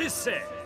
It's justice.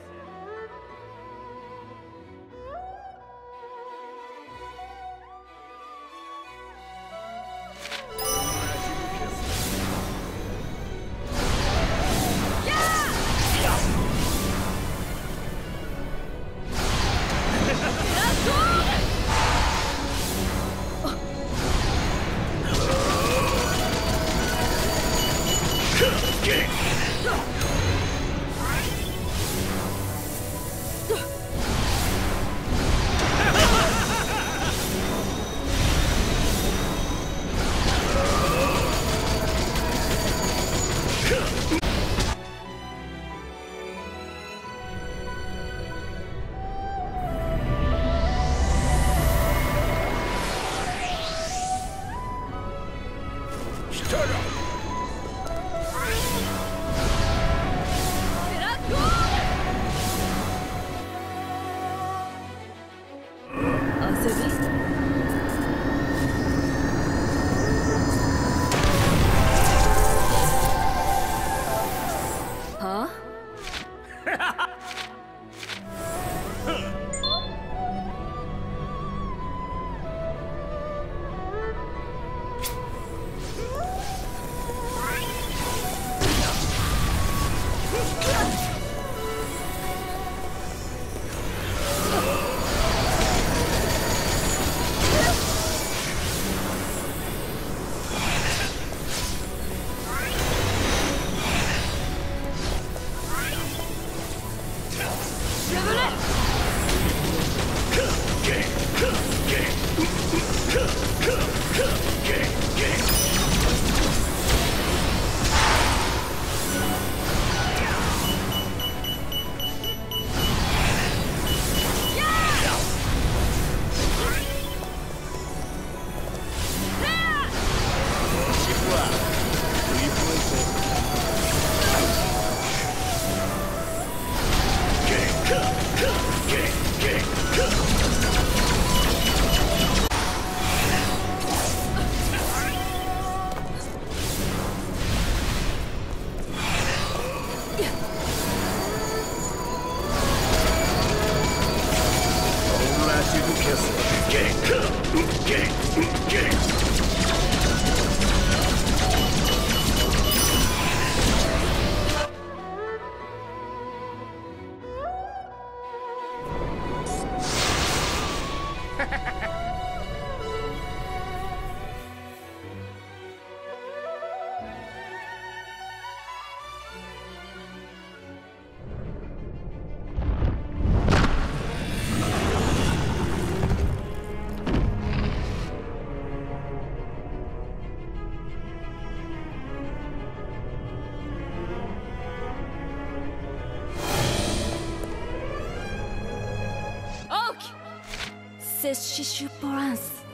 princess Shishu Porance.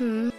You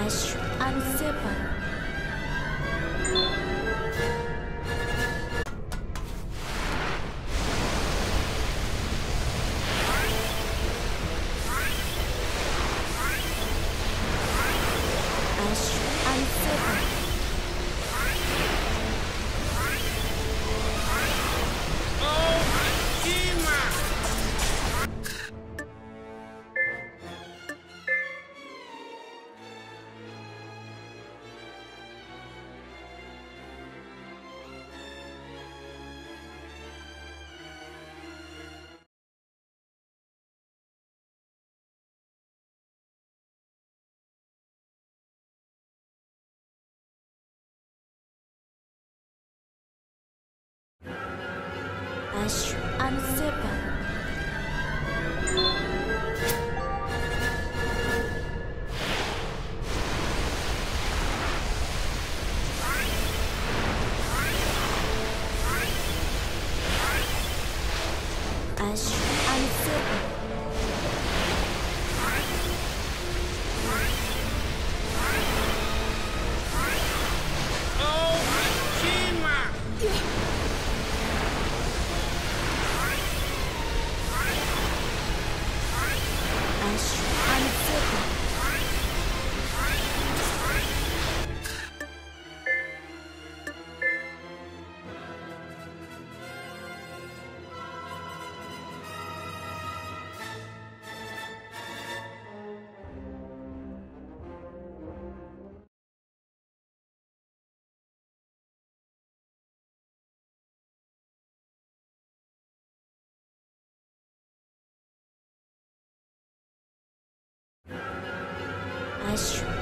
Ash and Sephiroth. Unzip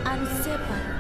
and Sepa.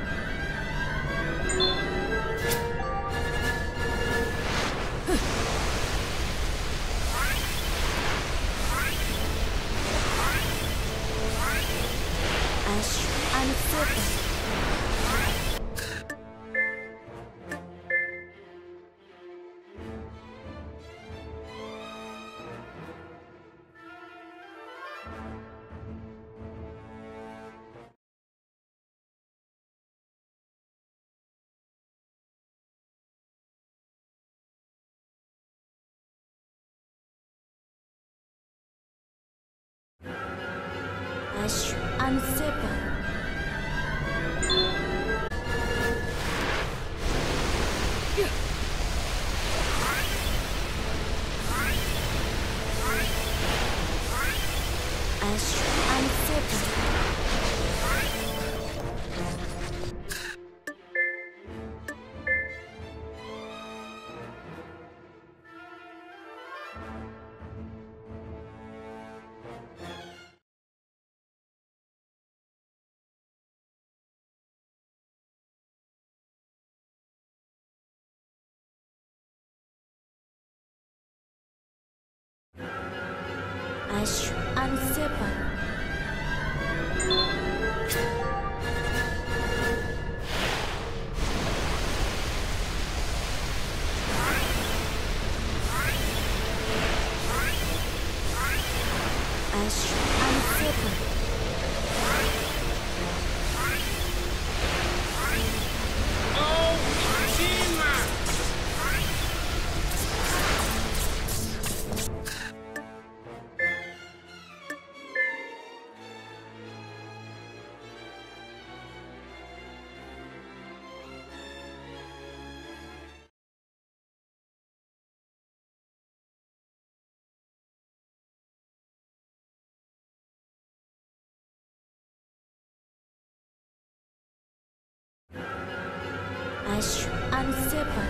And Seven. Ash and. Ash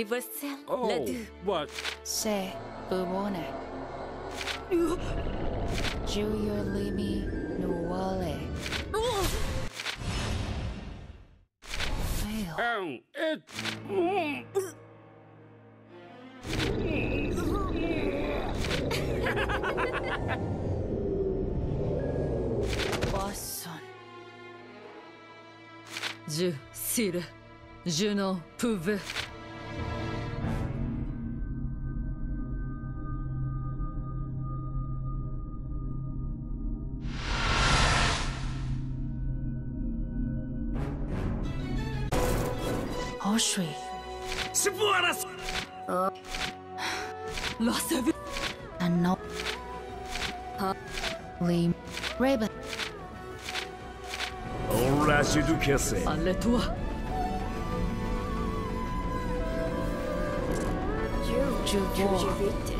Riversel, Oh, la deux. but Se bubone. Junior Limi Nuwale. Fail. um, it. Bosson. Je, Sire, je n'en pouvais. Hoshri. La savez And no. Lim. Raven. On lâche du cassé. Allez-toi. Juvor. Juf.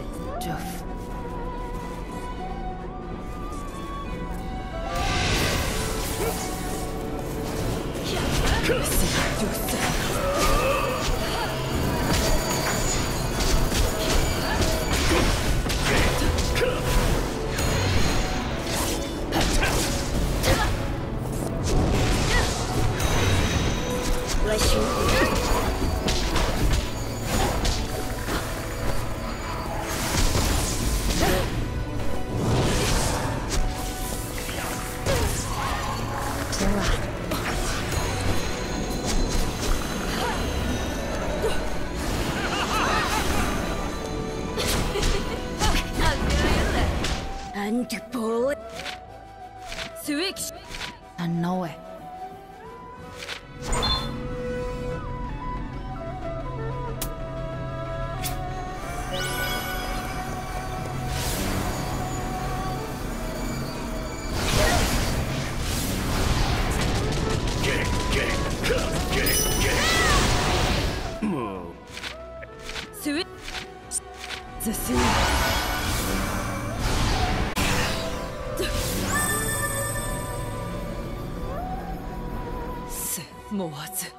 思わず。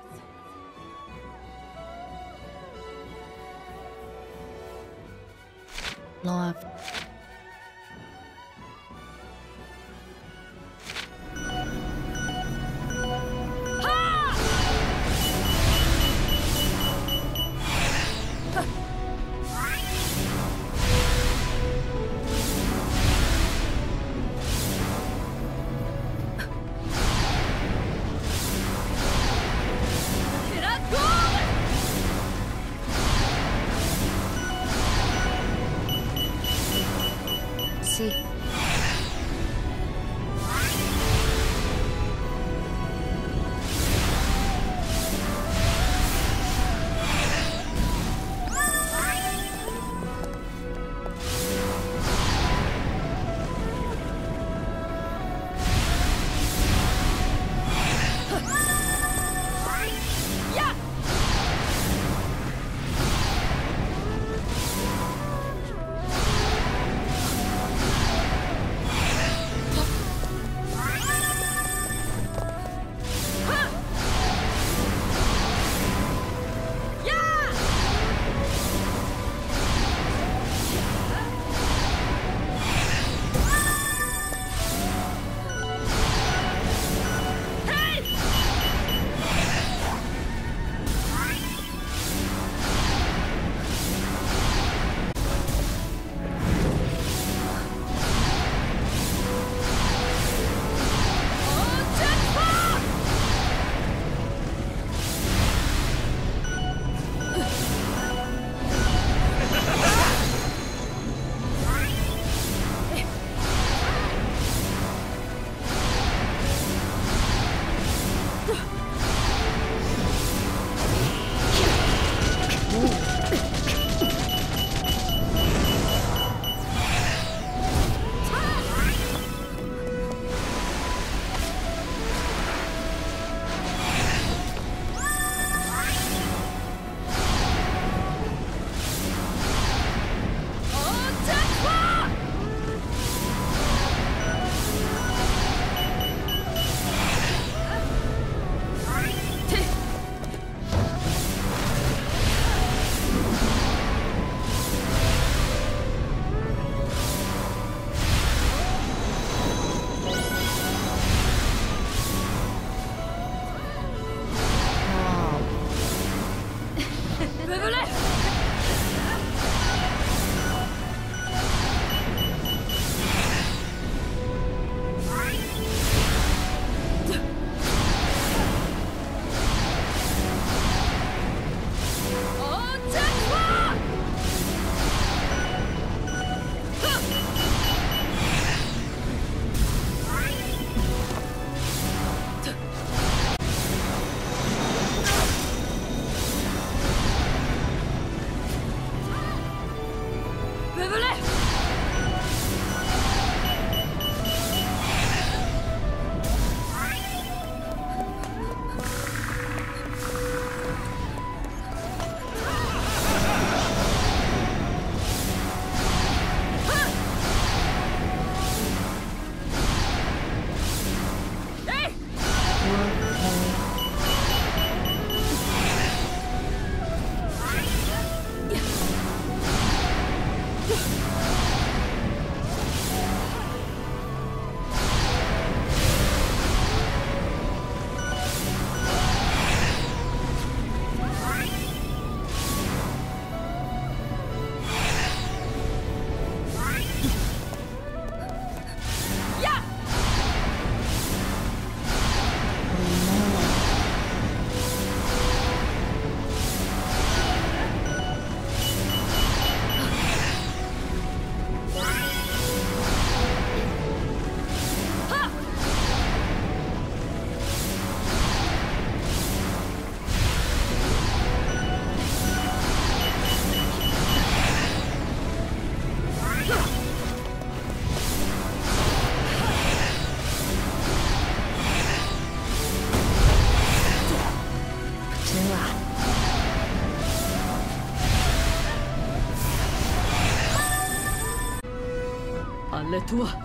le toit.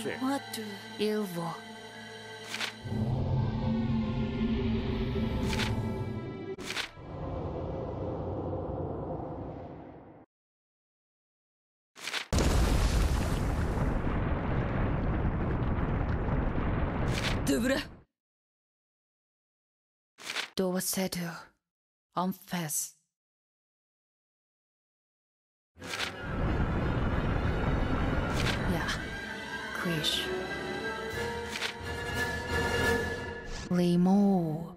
Все. Его. Добра. До седу. Амфес. Thank you. Krish. Limo.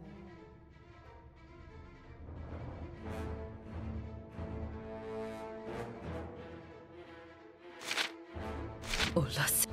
Olase.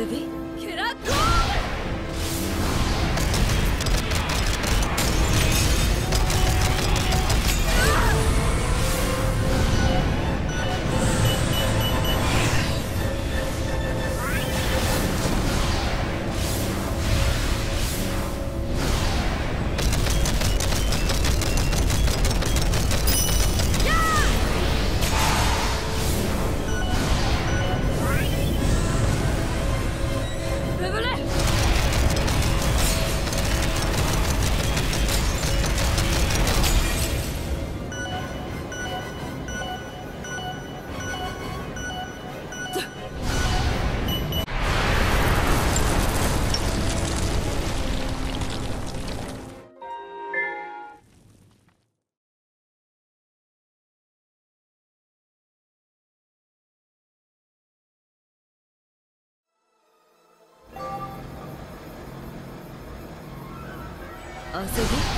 ve? 遊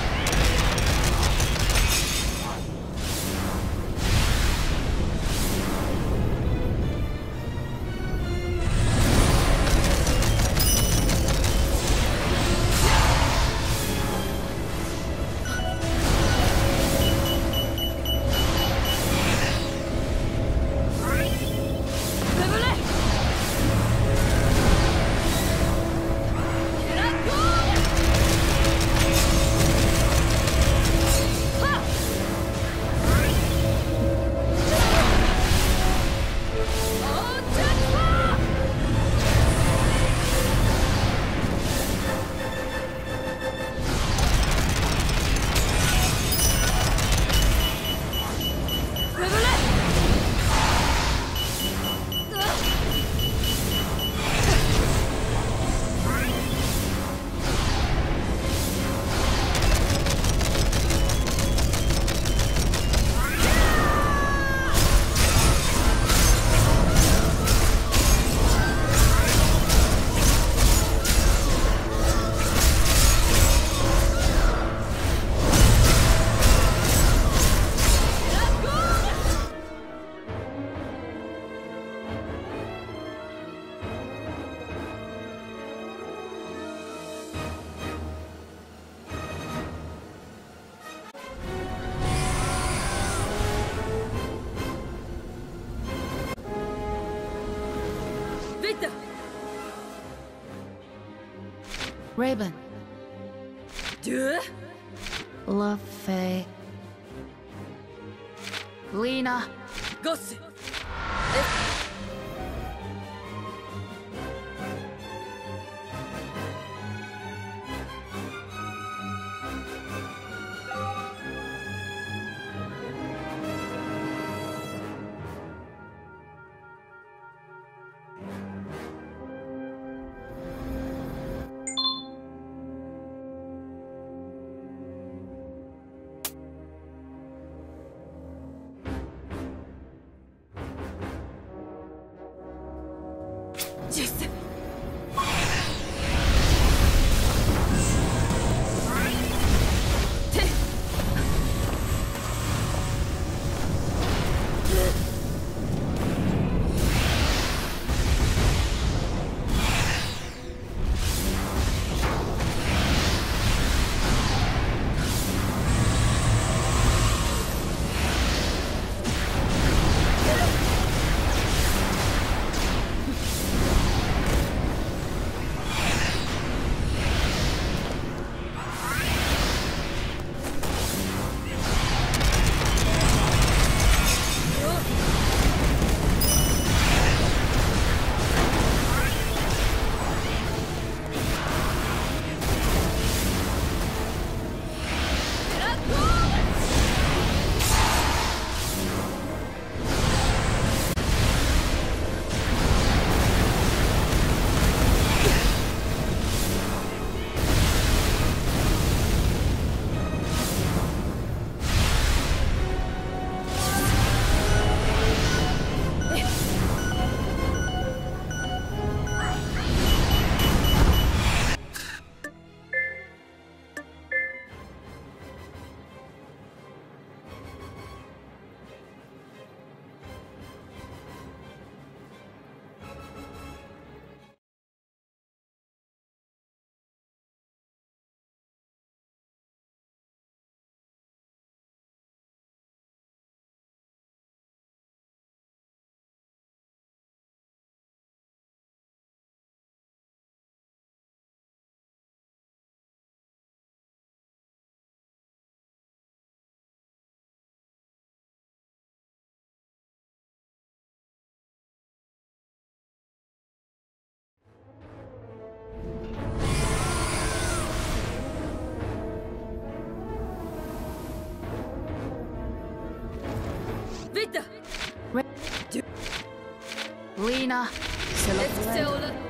ウィーナセロセオラ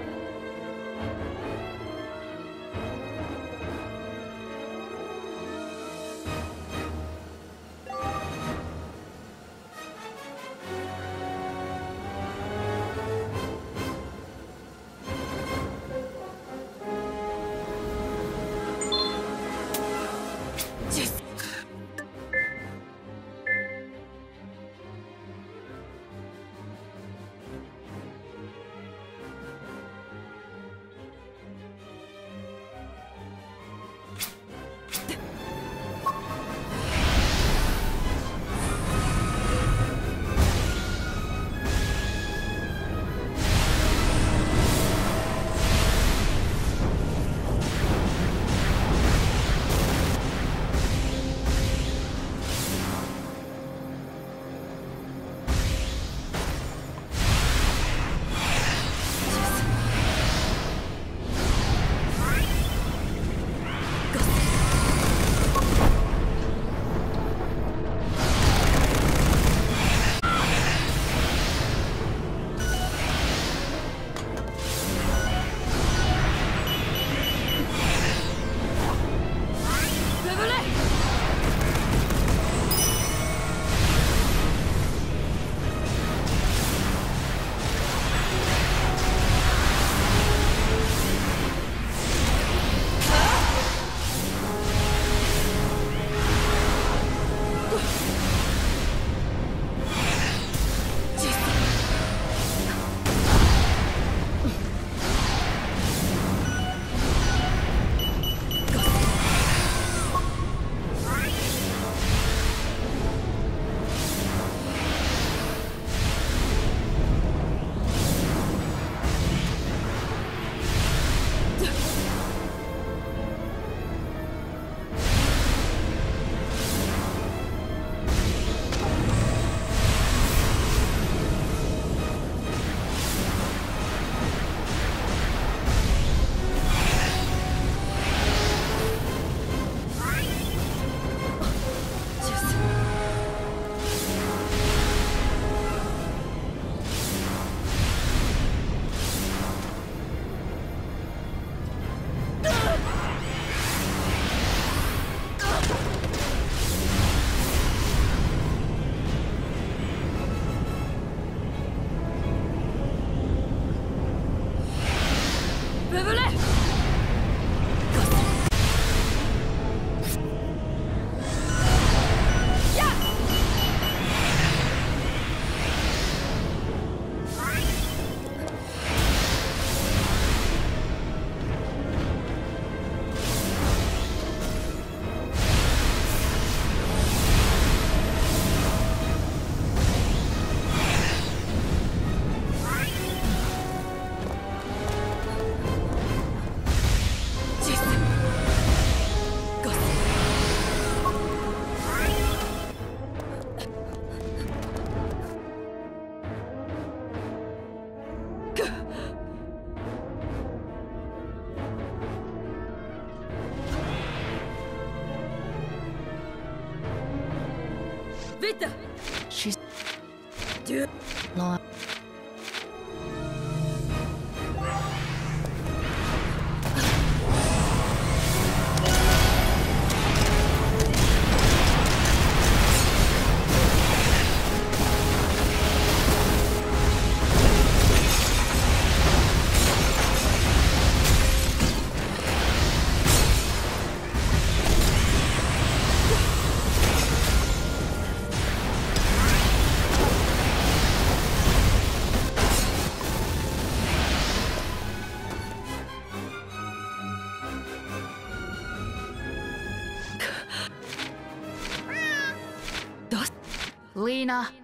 Lena. Zaza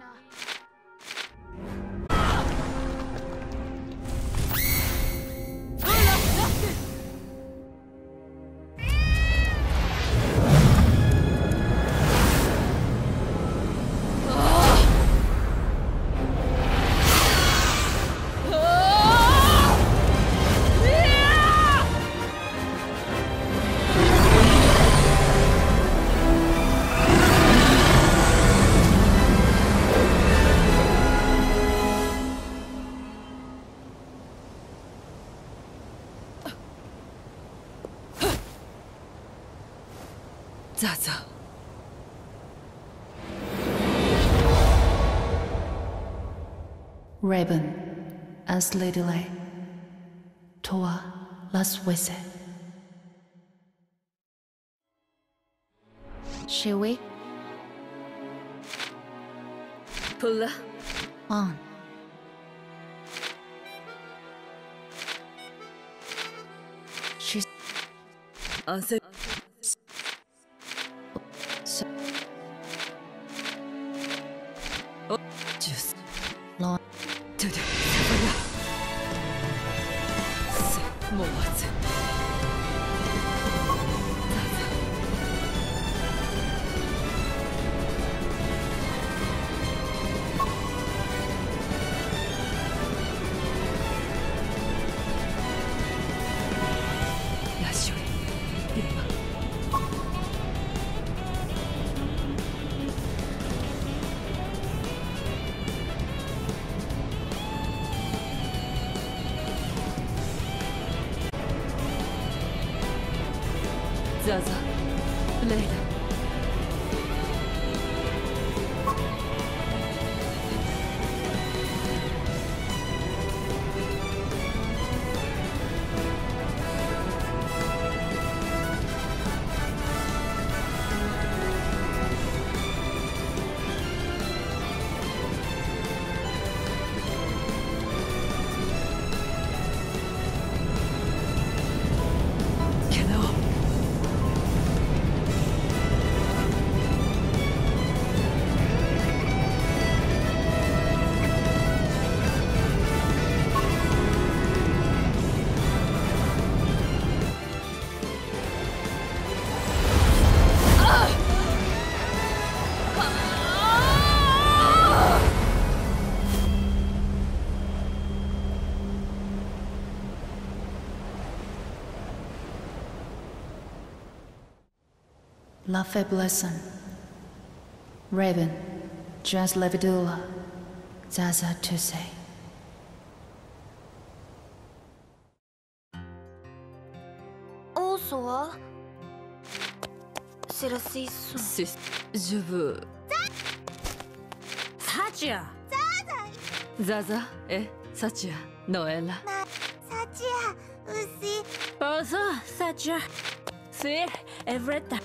Raven. As Lady Lay. Toa. Las Wese. Shiwi. Pulla On. She's Anse La Faiblesson, Raven, Trans Levidula, Zaza Tusei. Also, C'est la saison. Je veux. Satya. Zaza et eh? Satya. Noël. Satya aussi. Bonsoir, Satya. C'est Evretta.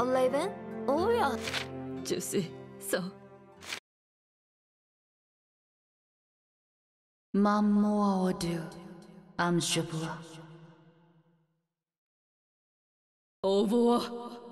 11? Oh yeah. Juicy. So. Mammoa Odu. Amjubla. Ovoa.